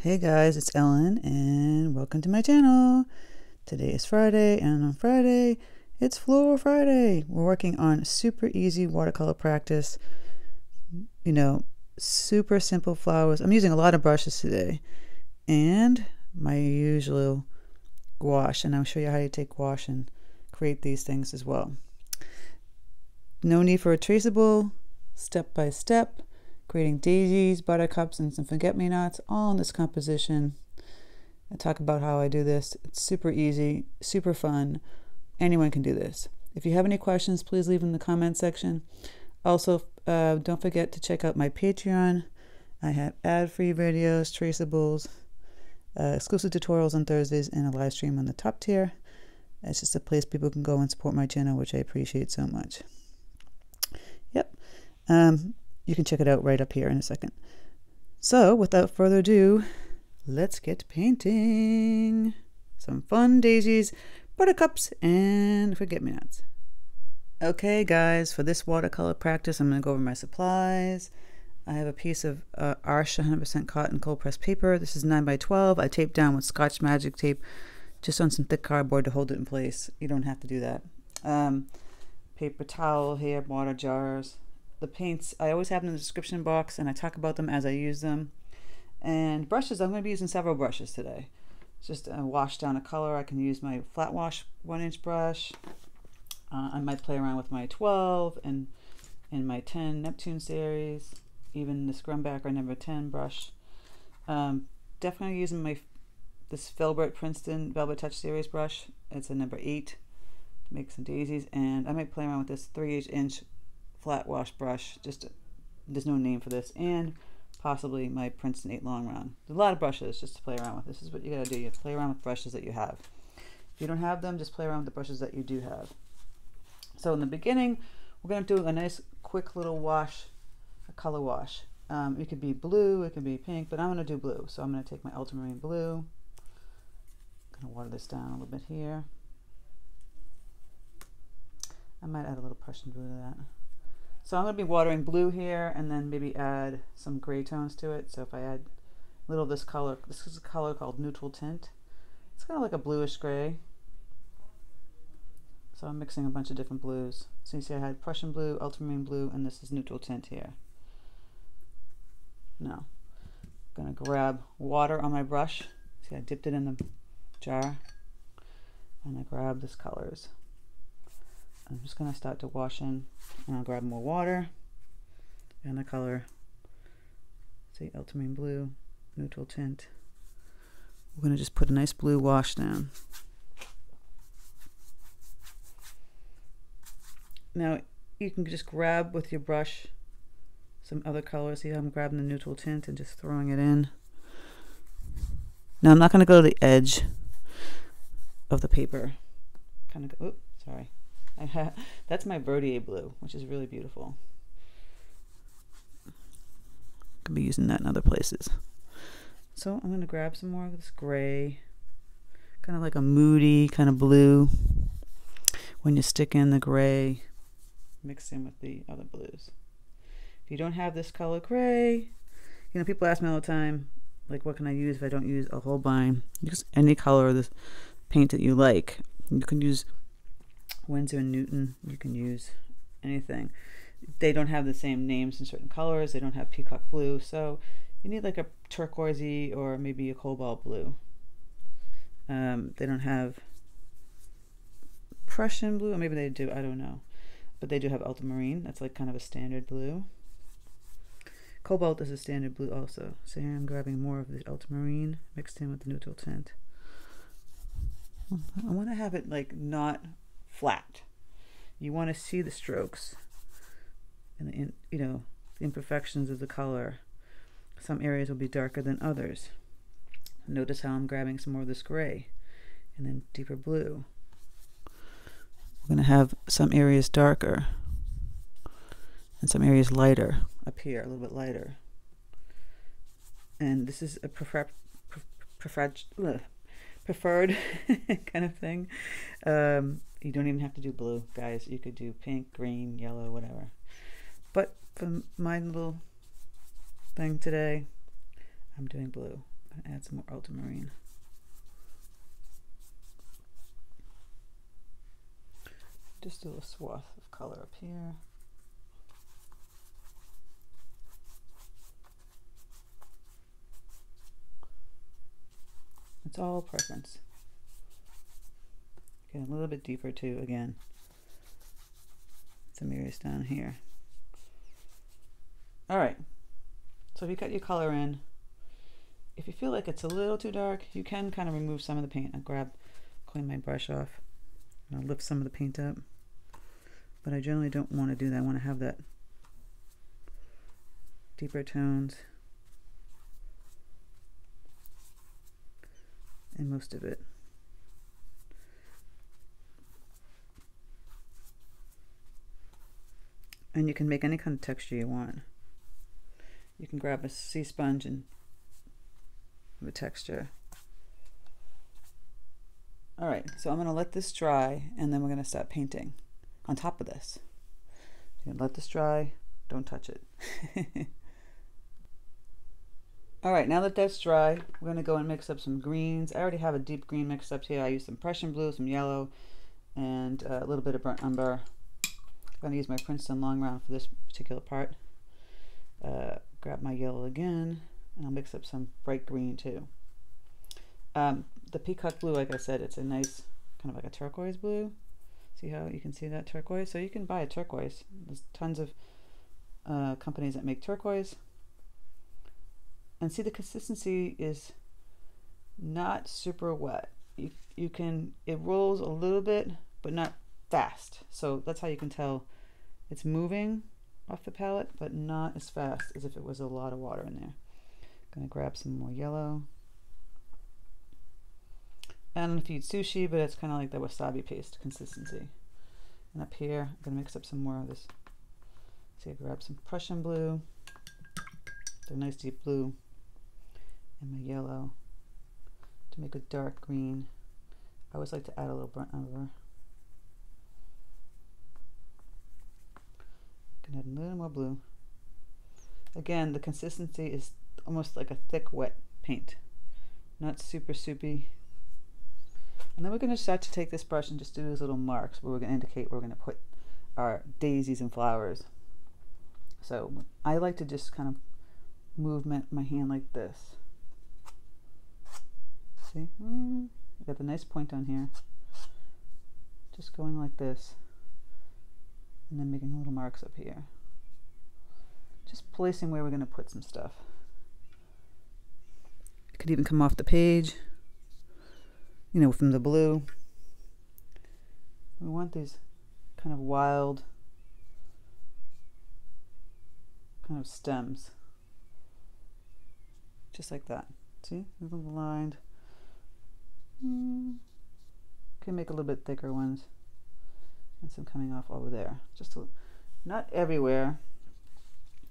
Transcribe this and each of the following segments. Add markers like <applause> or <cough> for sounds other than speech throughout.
Hey guys, it's Ellen and welcome to my channel. Today is Friday and on Friday it's Floral Friday. We're working on super easy watercolor practice. You know, super simple flowers. I'm using a lot of brushes today and my usual gouache and I'll show you how to take gouache and create these things as well. No need for a traceable, step by step creating daisies, buttercups, and some forget-me-nots, all in this composition. I talk about how I do this. It's super easy, super fun. Anyone can do this. If you have any questions, please leave in the comment section. Also, uh, don't forget to check out my Patreon. I have ad-free videos, traceables, uh, exclusive tutorials on Thursdays, and a live stream on the top tier. It's just a place people can go and support my channel, which I appreciate so much. Yep. Um, you can check it out right up here in a second. So, without further ado, let's get painting. Some fun daisies, buttercups, and forget-me-nots. Okay, guys, for this watercolor practice, I'm going to go over my supplies. I have a piece of uh, Arches 100% cotton cold pressed paper. This is 9 by 12. I taped down with Scotch Magic tape just on some thick cardboard to hold it in place. You don't have to do that. Um, paper towel here, water jars, the paints, I always have them in the description box and I talk about them as I use them. And brushes, I'm going to be using several brushes today. Just a wash down a color. I can use my flat wash one inch brush. Uh, I might play around with my 12 and, and my 10 Neptune series, even the Scrumbacker number 10 brush. Um, definitely using my this Filbert Princeton Velvet Touch series brush. It's a number 8 to make some daisies. And I might play around with this 3 inch flat wash brush. Just there's no name for this, and possibly my Princeton 8 long round. There's a lot of brushes just to play around with. This is what you gotta do. You play around with brushes that you have. If you don't have them, just play around with the brushes that you do have. So in the beginning, we're gonna do a nice quick little wash, a color wash. Um, it could be blue, it could be pink, but I'm gonna do blue. So I'm gonna take my ultramarine blue. I'm gonna water this down a little bit here. I might add a little Prussian blue to that. So I'm going to be watering blue here and then maybe add some gray tones to it. So if I add a little of this color, this is a color called neutral tint. It's kind of like a bluish gray. So I'm mixing a bunch of different blues. So you see I had Prussian blue, ultramarine blue, and this is neutral tint here. Now, I'm going to grab water on my brush. See I dipped it in the jar. And I grab this colors. I'm just going to start to wash in and I'll grab more water. And the color say ultramarine blue neutral tint. We're going to just put a nice blue wash down. Now you can just grab with your brush some other colors. See I'm grabbing the neutral tint and just throwing it in? Now I'm not going to go to the edge of the paper. Kind of go, oops, sorry <laughs> that's my Verditer blue, which is really beautiful. Could be using that in other places. So I'm going to grab some more of this gray, kind of like a moody kind of blue. When you stick in the gray, mix in with the other blues. If you don't have this color gray, you know, people ask me all the time, like, what can I use if I don't use a Holbein? Use any color of this paint that you like. You can use Winsor and Newton, you can use anything. They don't have the same names in certain colors. They don't have peacock blue. So you need like a turquoisey or maybe a cobalt blue. Um, they don't have Prussian blue, or maybe they do, I don't know. But they do have ultramarine. That's like kind of a standard blue. Cobalt is a standard blue also. So here I'm grabbing more of the ultramarine mixed in with the neutral tint. I want to have it like not flat. You want to see the strokes and the, you know the imperfections of the color. Some areas will be darker than others. Notice how I'm grabbing some more of this gray and then deeper blue. We're going to have some areas darker and some areas lighter up here, a little bit lighter. And this is a prefer, prefer, prefer, preferred <laughs> kind of thing. Um, you don't even have to do blue, guys. You could do pink, green, yellow, whatever. But for my little thing today, I'm doing blue. I'm Gonna add some more ultramarine. Just do a swath of color up here. It's all preference. Get a little bit deeper too, again. Some areas down here. All right, so if you got your color in, if you feel like it's a little too dark, you can kind of remove some of the paint. I'll grab, clean my brush off, and I'll lift some of the paint up. But I generally don't want to do that. I want to have that deeper tones And most of it. And you can make any kind of texture you want. You can grab a sea sponge and have a texture. All right, so I'm gonna let this dry and then we're gonna start painting on top of this. Let this dry, don't touch it. <laughs> All right, now that that's dry, we're gonna go and mix up some greens. I already have a deep green mixed up here. I used some Prussian blue, some yellow, and uh, a little bit of burnt umber. I'm going to use my Princeton long round for this particular part. Uh, grab my yellow again, and I'll mix up some bright green too. Um, the peacock blue, like I said, it's a nice kind of like a turquoise blue. See how you can see that turquoise? So you can buy a turquoise. There's tons of uh, companies that make turquoise. And see the consistency is not super wet. You, you can, it rolls a little bit, but not fast. So that's how you can tell it's moving off the palette, but not as fast as if it was a lot of water in there. Gonna grab some more yellow. I don't know if you eat sushi, but it's kind of like the wasabi paste consistency. And up here, I'm gonna mix up some more of this. So I grab some Prussian blue, the nice deep blue, and my yellow to make a dark green. I always like to add a little burnt umber. Add a little more blue. Again, the consistency is almost like a thick, wet paint. Not super soupy. And then we're going to start to take this brush and just do these little marks where we're going to indicate where we're going to put our daisies and flowers. So I like to just kind of movement my hand like this. See? Mm, got the nice point on here. Just going like this and then making little marks up here. Just placing where we're going to put some stuff. It could even come off the page, you know, from the blue. We want these kind of wild kind of stems. Just like that. See? A little lined. Mm. Can make a little bit thicker ones and some coming off over there. Just not everywhere,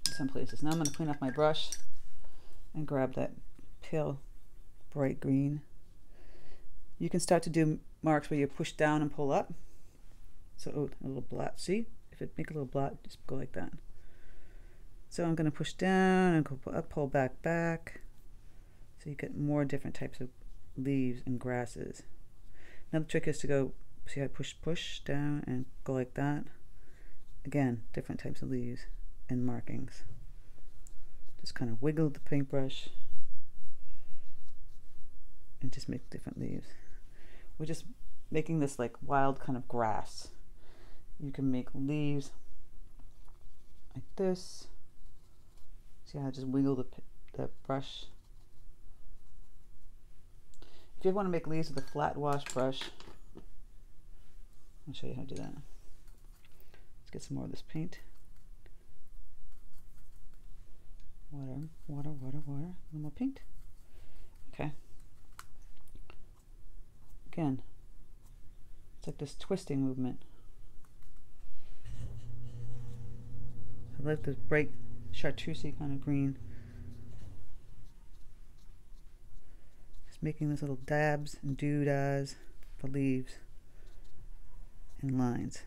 some places. Now I'm going to clean off my brush and grab that pale bright green. You can start to do marks where you push down and pull up. So oh, a little blot. See, if it make a little blot, just go like that. So I'm going to push down and go up, pull back, back. So you get more different types of leaves and grasses. Now the trick is to go see I push push down and go like that. Again different types of leaves and markings. Just kind of wiggle the paintbrush and just make different leaves. We're just making this like wild kind of grass. You can make leaves like this. See how I just wiggle the, the brush? If you want to make leaves with a flat wash brush I'll show you how to do that. Let's get some more of this paint. Water, water, water, water. A little more paint. Okay. Again, it's like this twisting movement. I like this bright chartreusey kind of green. Just making these little dabs and doodahs for leaves and lines.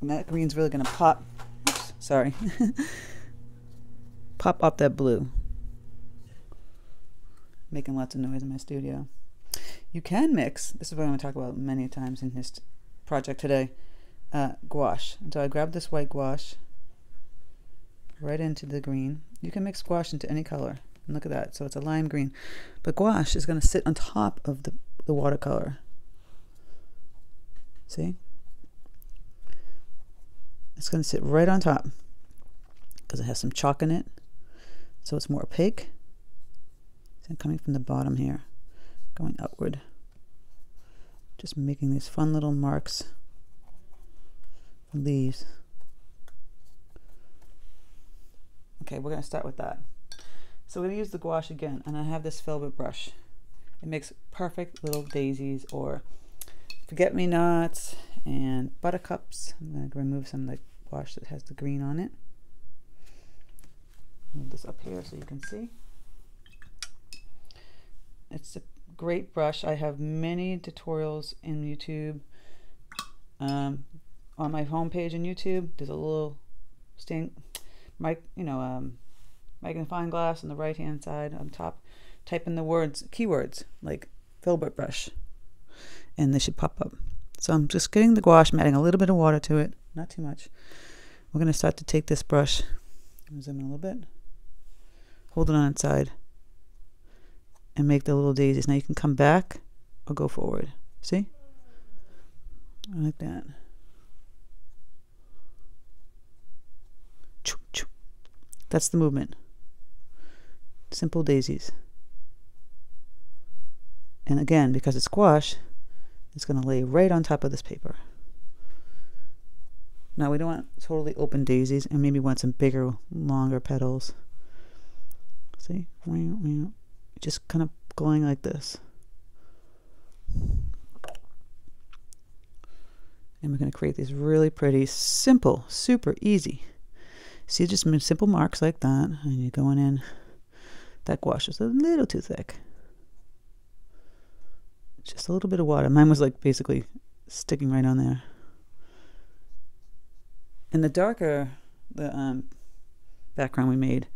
And that green's really going to pop, oops, sorry, <laughs> pop up that blue. making lots of noise in my studio. You can mix, this is what I'm going to talk about many times in this project today, uh, gouache. And so I grab this white gouache right into the green. You can mix gouache into any color. And look at that. So it's a lime green. But gouache is going to sit on top of the, the watercolor. See? It's going to sit right on top because it has some chalk in it. So it's more opaque. So coming from the bottom here, going upward. Just making these fun little marks, leaves. Okay, we're going to start with that. So we're going to use the gouache again, and I have this filbert brush. It makes perfect little daisies or forget-me-nots and buttercups. I'm going to remove some of the wash that has the green on it. Move this up here so you can see. It's a great brush. I have many tutorials in YouTube. Um, on my homepage in YouTube, there's a little stain mic, you know, um, magnifying glass on the right hand side on top. Type in the words, keywords like filbert brush, and they should pop up. So I'm just getting the gouache, I'm adding a little bit of water to it, not too much. We're going to start to take this brush, zoom in a little bit, hold it on its side, and make the little daisies. Now you can come back or go forward. See? Like that. That's the movement. Simple daisies. And again, because it's gouache, it's going to lay right on top of this paper. Now we don't want totally open daisies and maybe want some bigger, longer petals. See? Just kind of going like this. And we're going to create these really pretty, simple, super easy See, just simple marks like that, and you're going in. That gouache is a little too thick. Just a little bit of water. Mine was like basically sticking right on there. And the darker the um, background we made,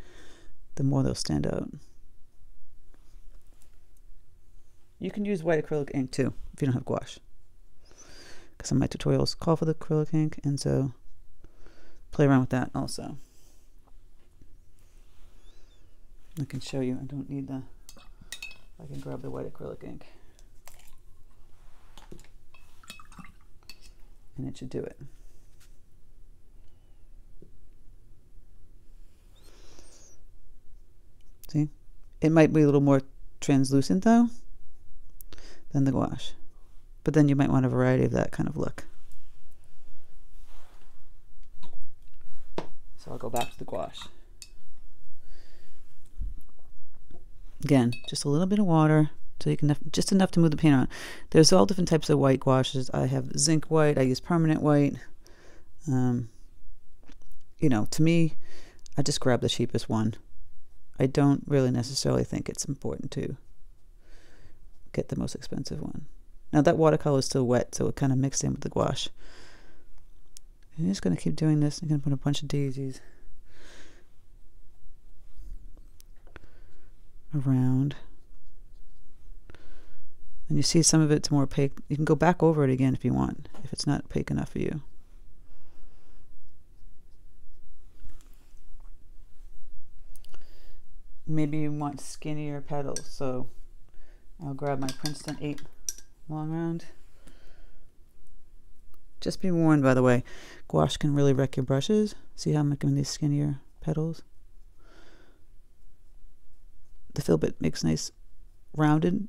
the more they'll stand out. You can use white acrylic ink too if you don't have gouache. Because some of my tutorials call for the acrylic ink, and so play around with that also. I can show you. I don't need the, I can grab the white acrylic ink. And it should do it. See? It might be a little more translucent though than the gouache. But then you might want a variety of that kind of look. So I'll go back to the gouache. Again, just a little bit of water so you can just enough to move the paint on. There's all different types of white gouaches. I have zinc white. I use permanent white. Um, you know, to me, I just grab the cheapest one. I don't really necessarily think it's important to get the most expensive one. Now that watercolor is still wet, so it kind of mixed in with the gouache. I'm just going to keep doing this. I'm going to put a bunch of daisies. around. And you see some of it's more opaque. You can go back over it again if you want, if it's not opaque enough for you. Maybe you want skinnier petals, so I'll grab my Princeton 8 long round. Just be warned, by the way, gouache can really wreck your brushes. See how I'm making these skinnier petals? the filbert makes nice rounded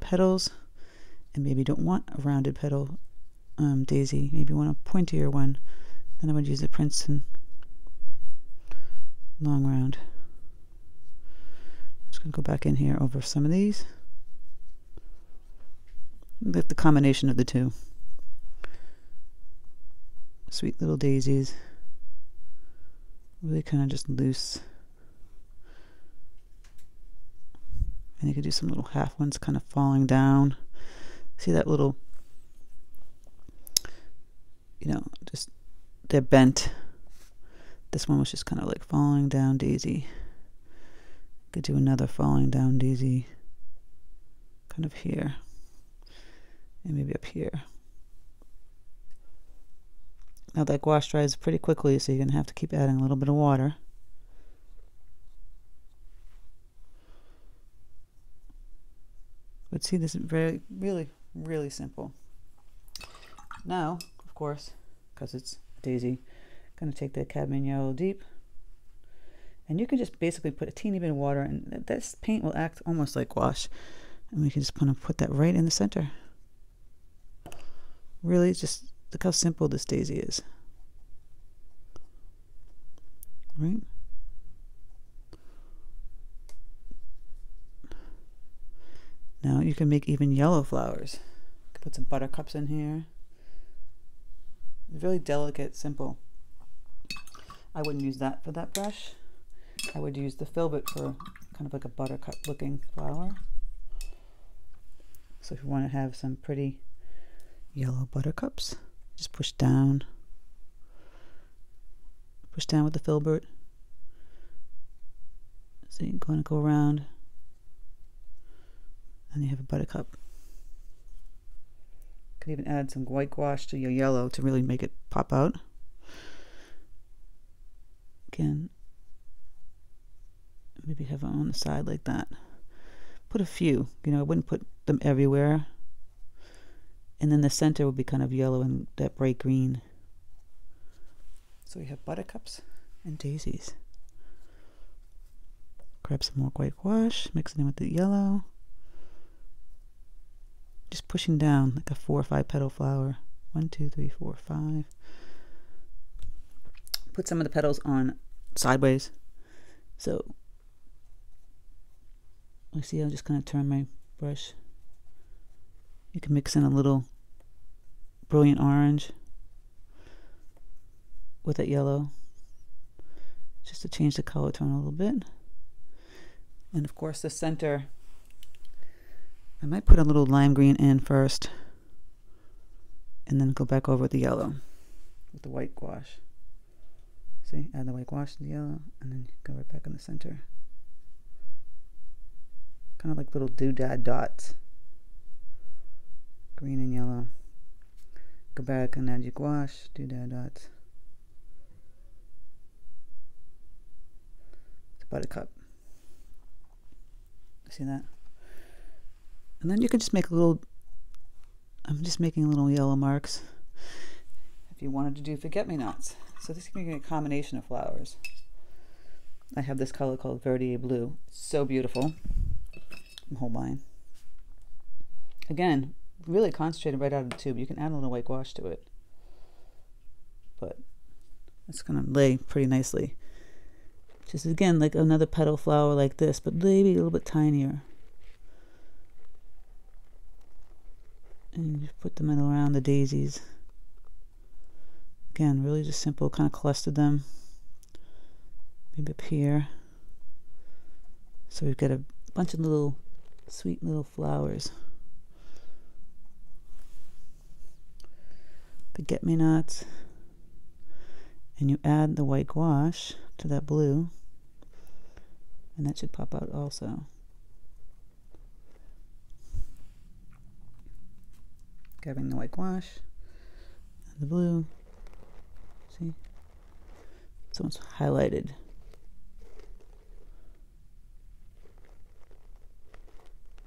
petals and maybe don't want a rounded petal um, daisy. Maybe want a pointier one. Then I would use a Princeton long round. I'm just going to go back in here over some of these. Get the combination of the two. Sweet little daisies. Really kind of just loose And you could do some little half ones kind of falling down. See that little, you know, just they're bent. This one was just kind of like falling down daisy. Could do another falling down daisy. kind of here and maybe up here. Now that gouache dries pretty quickly, so you're going to have to keep adding a little bit of water. But see, this is very, really, really simple. Now, of course, because it's daisy, I'm going to take the cadmium yellow deep. And you can just basically put a teeny bit of water, and this paint will act almost like wash. And we can just kind of put that right in the center. Really, just look how simple this daisy is. Right? Now you can make even yellow flowers. Put some buttercups in here. Really delicate, simple. I wouldn't use that for that brush. I would use the filbert for kind of like a buttercup looking flower. So if you want to have some pretty yellow buttercups. Just push down. Push down with the filbert. So you're going to go around and you have a buttercup. Could even add some white gouache to your yellow to really make it pop out. Again, maybe have it on the side like that. Put a few, you know, I wouldn't put them everywhere and then the center would be kind of yellow and that bright green. So we have buttercups and daisies. Grab some more white gouache, mix it in with the yellow. Just pushing down like a four or five petal flower. One, two, three, four, five. Put some of the petals on sideways. So I see I'll just kind of turn my brush you can mix in a little brilliant orange with that yellow just to change the color tone a little bit. And of course the center, I might put a little lime green in first and then go back over the yellow with the white gouache. See, add the white gouache to the yellow and then go right back in the center. Kind of like little doodad dots green and yellow. Go back and add your gouache, do that dots. It's a buttercup. See that? And then you can just make a little, I'm just making little yellow marks if you wanted to do forget-me-nots. So this can be a combination of flowers. I have this color called Verditer Blue. so beautiful. Hold mine. Again, really concentrated right out of the tube. You can add a little white gouache to it. But it's going to lay pretty nicely. Just again, like another petal flower like this, but maybe a little bit tinier. And you put them in around the daisies. Again, really just simple, kind of clustered them. Maybe up here. So we've got a bunch of little sweet little flowers. forget-me-nots and you add the white gouache to that blue and that should pop out also. Grabbing the white gouache and the blue. See? It's almost highlighted.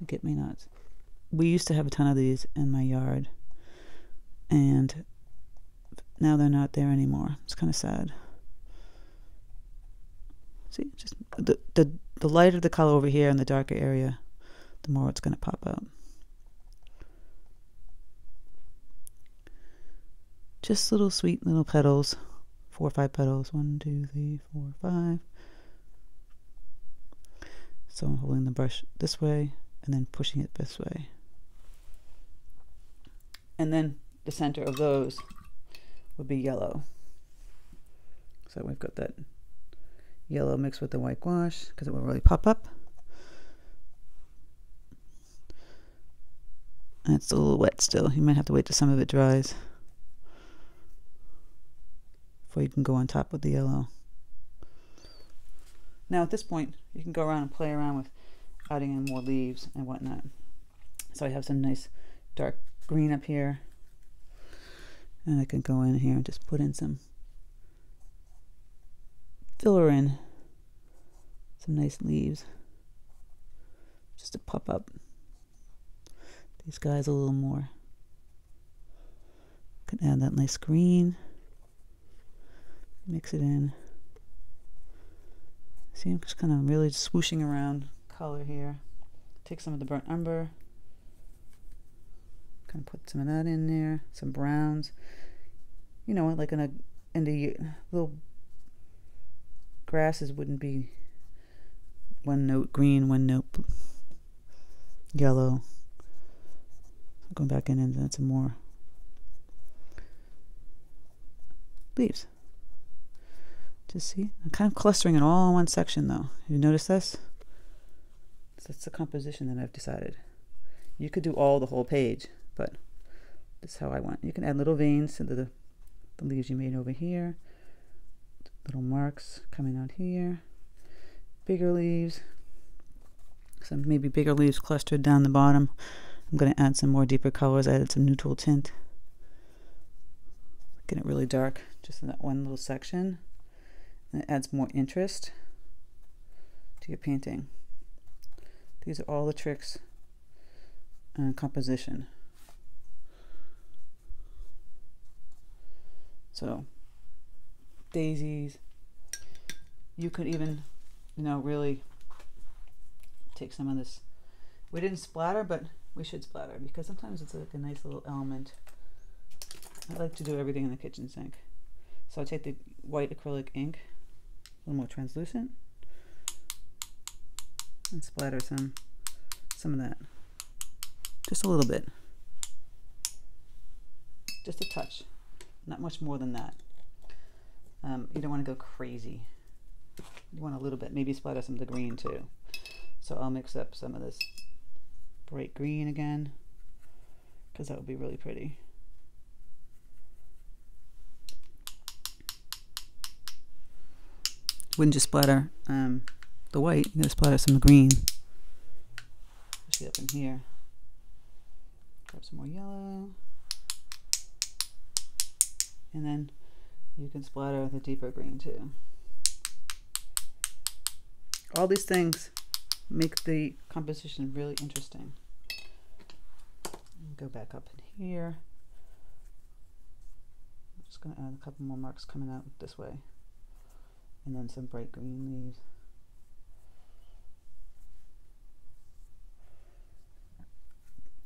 Get me nuts. We used to have a ton of these in my yard. And now they're not there anymore. It's kind of sad. See, just the, the, the lighter the color over here in the darker area, the more it's going to pop out. Just little sweet little petals. Four or five petals. One, two, three, four, five. So I'm holding the brush this way and then pushing it this way. And then the center of those would be yellow. So we've got that yellow mixed with the white gouache because it will really pop up. And it's a little wet still. You might have to wait till some of it dries before you can go on top with the yellow. Now at this point, you can go around and play around with adding in more leaves and whatnot. So I have some nice dark green up here. And I can go in here and just put in some filler in some nice leaves just to pop up these guys a little more. Can add that nice green. Mix it in. See, I'm just kind of really swooshing around color here. Take some of the burnt umber. Kind of put some of that in there. Some browns. You know, like in a in the little grasses wouldn't be one note green, one note yellow. Going back in and add some more leaves. Just see, I'm kind of clustering it all in one section though. You notice this? That's the composition that I've decided. You could do all the whole page, but that's how I want. You can add little veins to the, the leaves you made over here little marks coming out here. Bigger leaves. Some maybe bigger leaves clustered down the bottom. I'm going to add some more deeper colors. I added some neutral tint. Get it really dark just in that one little section. And it adds more interest to your painting. These are all the tricks on composition. So daisies. You could even, you know, really take some of this. We didn't splatter, but we should splatter because sometimes it's like a nice little element. I like to do everything in the kitchen sink. So I take the white acrylic ink, a little more translucent, and splatter some some of that. Just a little bit. Just a touch. Not much more than that. Um, you don't want to go crazy. You want a little bit, maybe splatter some of the green too. So I'll mix up some of this bright green again because that would be really pretty. Wouldn't just splatter um, the white, you gotta splatter some green. Especially up in here. Grab some more yellow. And then you can splatter the deeper green too. All these things make the composition really interesting. Go back up in here. I'm just going to add a couple more marks coming out this way. And then some bright green leaves.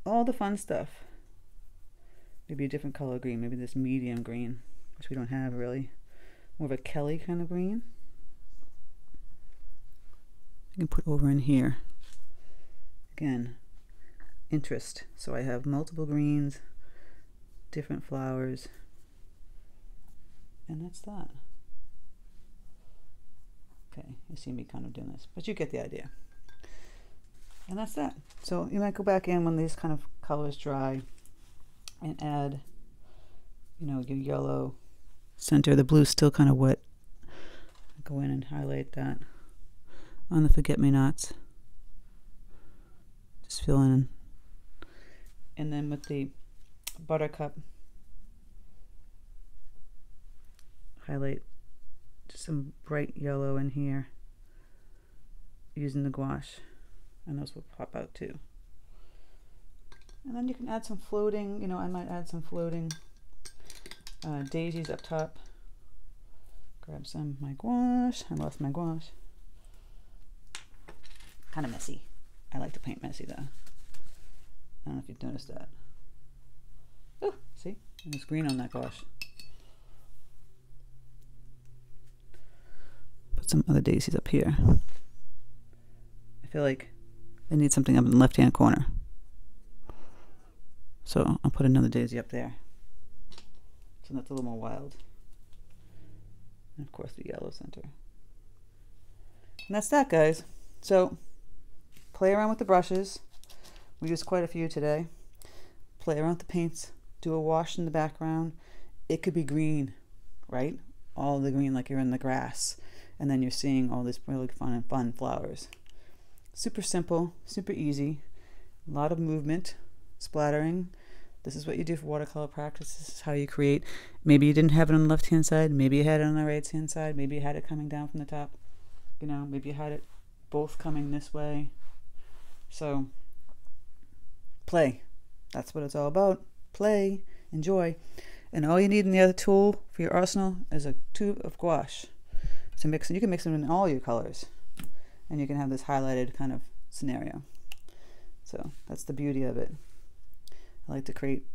All the fun stuff. Maybe a different color green, maybe this medium green which we don't have really. More of a Kelly kind of green. I can put over in here. Again, interest. So I have multiple greens, different flowers, and that's that. Okay, you see me kind of doing this, but you get the idea. And that's that. So you might go back in when these kind of colors dry and add, you know, your yellow center. The blue's still kind of wet. Go in and highlight that on the forget-me-nots. Just fill in. And then with the buttercup, highlight just some bright yellow in here using the gouache. And those will pop out too. And then you can add some floating, you know, I might add some floating uh, daisies up top. Grab some my gouache. I lost my gouache. Kind of messy. I like to paint messy though. I don't know if you've noticed that. Oh, see? There's green on that gouache. Put some other daisies up here. I feel like I need something up in the left-hand corner. So I'll put another daisy up there. So that's a little more wild. And of course the yellow center. And that's that, guys. So play around with the brushes. We used quite a few today. Play around with the paints. Do a wash in the background. It could be green, right? All the green like you're in the grass. And then you're seeing all these really fun and fun flowers. Super simple, super easy. A lot of movement, splattering. This is what you do for watercolor practice. This is how you create. Maybe you didn't have it on the left hand side. Maybe you had it on the right hand side. Maybe you had it coming down from the top. You know, maybe you had it both coming this way. So, play. That's what it's all about. Play, enjoy. And all you need in the other tool for your arsenal is a tube of gouache to mix. You can mix them in all your colors. And you can have this highlighted kind of scenario. So that's the beauty of it. I like to create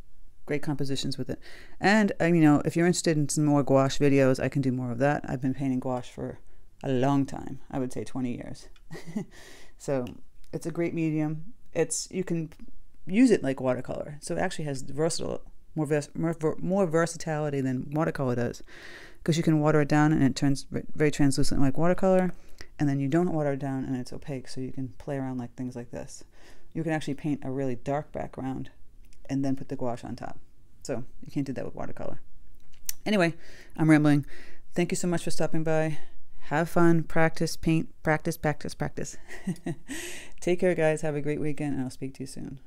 great compositions with it. And, um, you know, if you're interested in some more gouache videos, I can do more of that. I've been painting gouache for a long time. I would say 20 years. <laughs> so it's a great medium. It's You can use it like watercolor. So it actually has versatile, more, vers more, more versatility than watercolor does. Because you can water it down and it turns very translucent like watercolor. And then you don't water it down and it's opaque. So you can play around like things like this you can actually paint a really dark background and then put the gouache on top. So you can't do that with watercolor. Anyway, I'm rambling. Thank you so much for stopping by. Have fun, practice, paint, practice, practice, practice. <laughs> Take care, guys. Have a great weekend, and I'll speak to you soon.